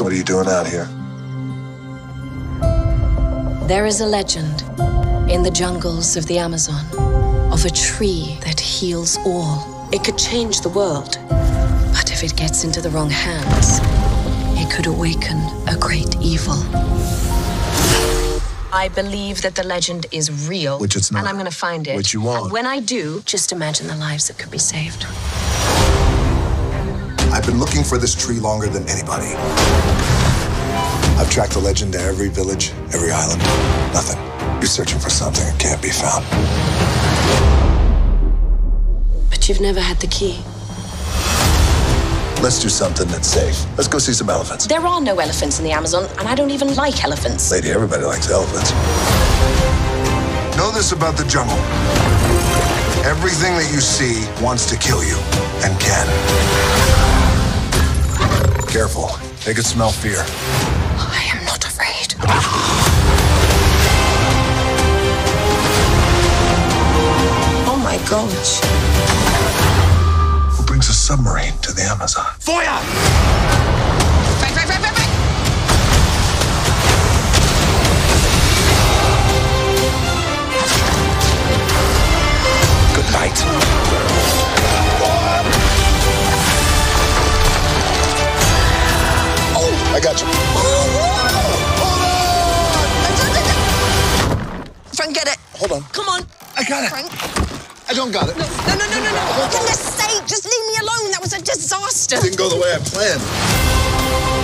What are you doing out here? There is a legend in the jungles of the Amazon of a tree that heals all. It could change the world. But if it gets into the wrong hands, it could awaken a great evil. I believe that the legend is real. Which it's not. And I'm going to find it. Which you won't. And when I do, just imagine the lives that could be saved. I've been looking for this tree longer than anybody. I've tracked the legend to every village, every island. Nothing. You're searching for something that can't be found. But you've never had the key. Let's do something that's safe. Let's go see some elephants. There are no elephants in the Amazon, and I don't even like elephants. Lady, everybody likes elephants. Know this about the jungle. Everything that you see wants to kill you, and can. Careful. They could smell fear. I am not afraid. Oh my gosh. Who brings a submarine to the Amazon? Feuer! Frank, get it. Hold on. Come on. I got it. Frank. I don't got it. No, no, no, no, no. For goodness sake, just leave me alone. That was a disaster. Didn't go the way I planned.